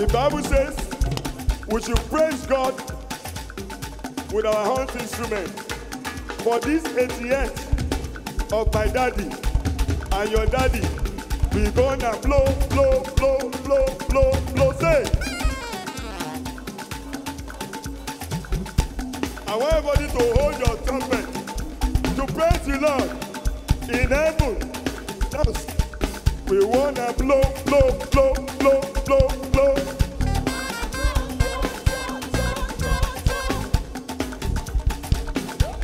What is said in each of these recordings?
The Bible says we should praise God with our horn instrument. For this 80th of my daddy and your daddy, we gonna blow, blow, blow, blow, blow, blow. Say. I want everybody to hold your trumpet to praise the Lord in heaven. Yes. We wanna blow, blow, blow, blow.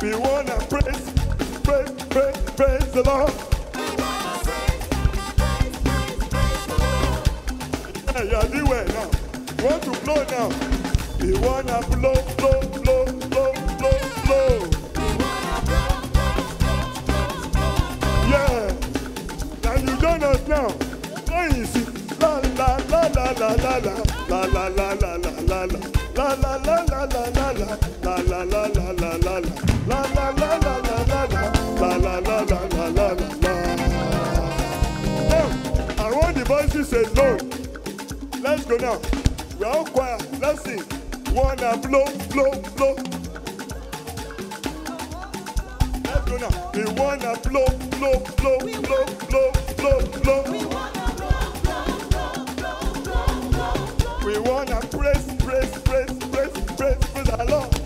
We wanna praise, praise, praise, praise the Lord. Now. Want to blow now? We wanna blow, blow, Want the voices. Let's go now. We are all choir. Let's sing. Wanna blow, blow, blow. Let's go now. We wanna blow, blow, blow, blow, blow, blow, blow. We wanna praise, praise, praise, praise, praise, praise the Lord.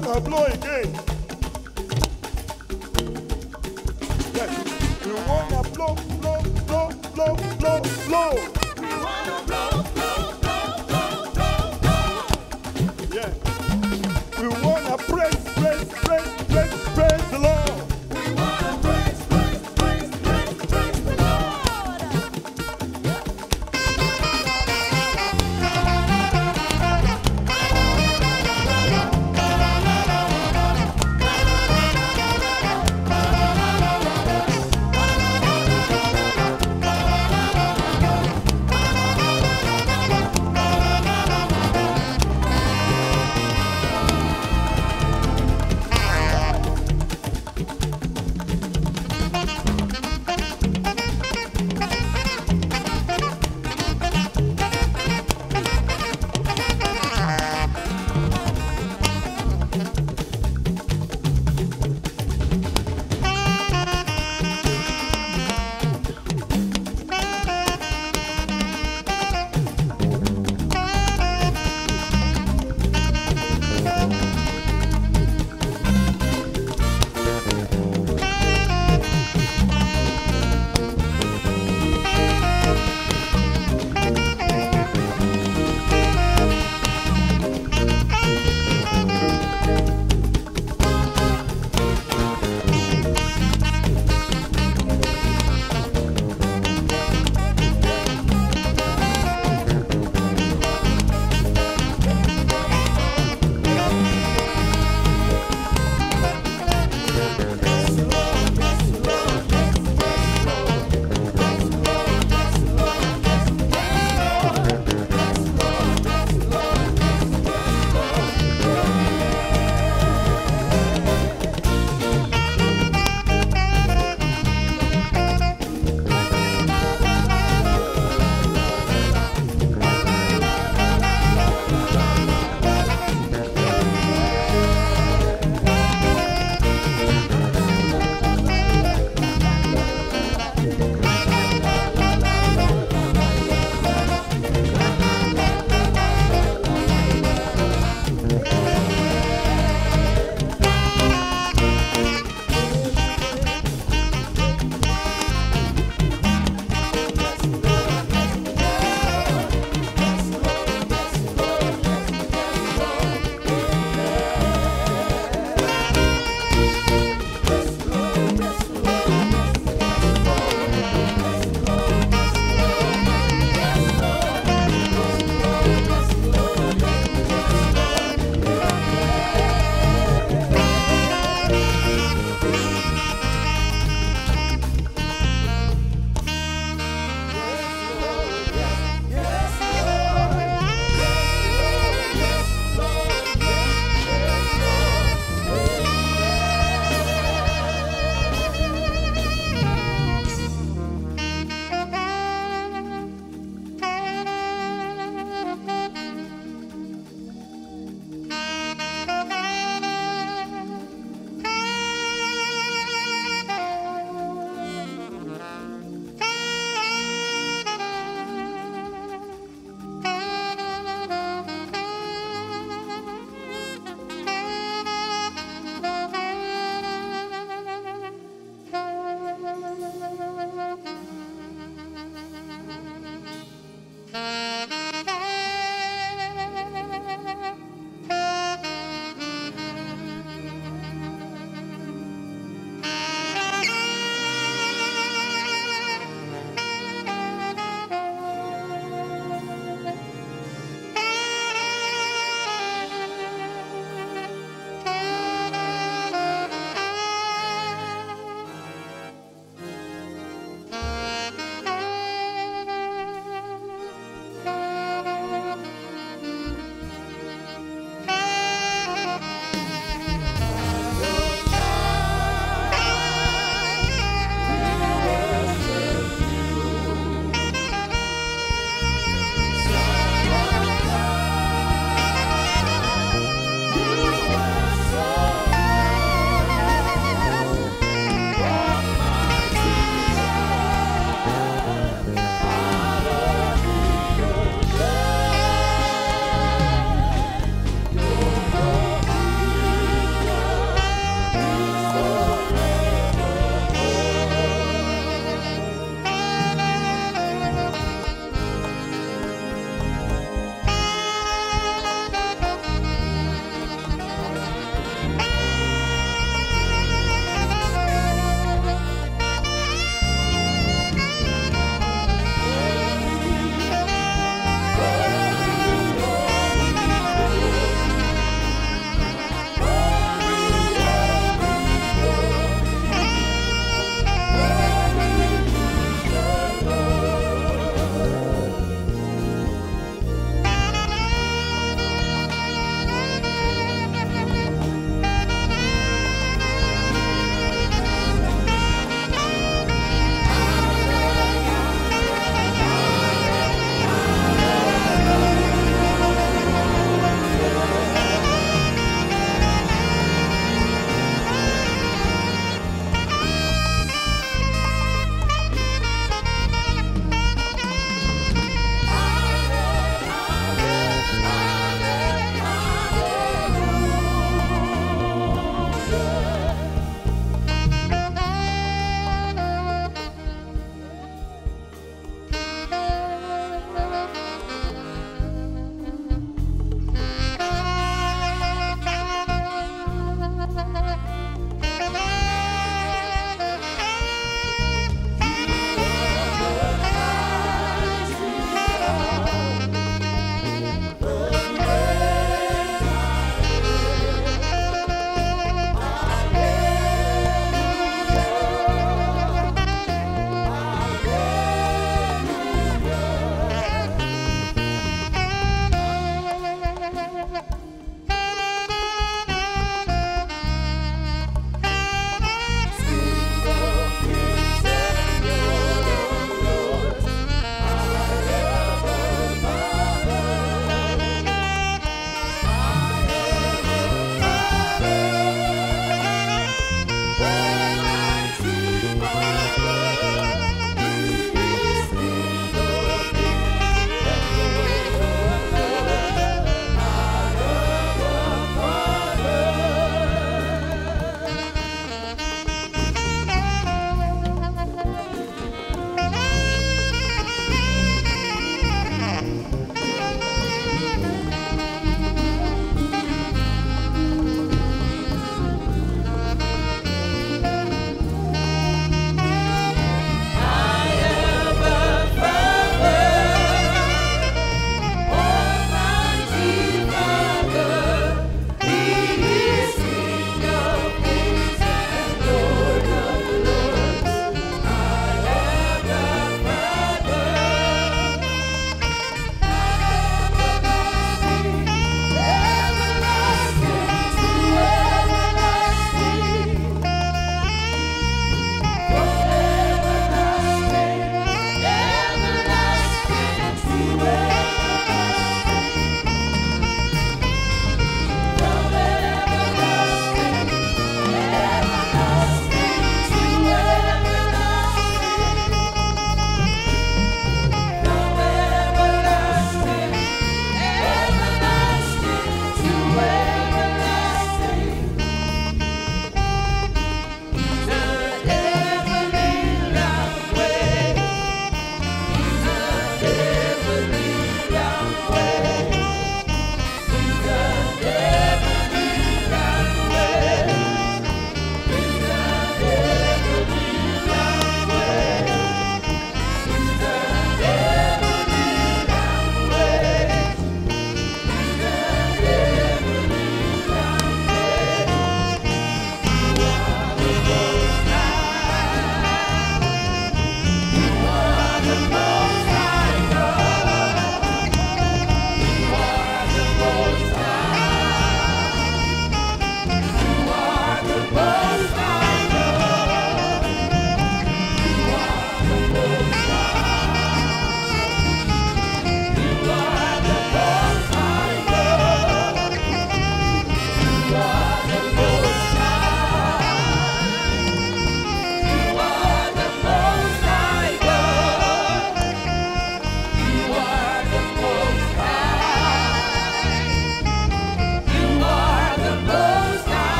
Gonna blow again.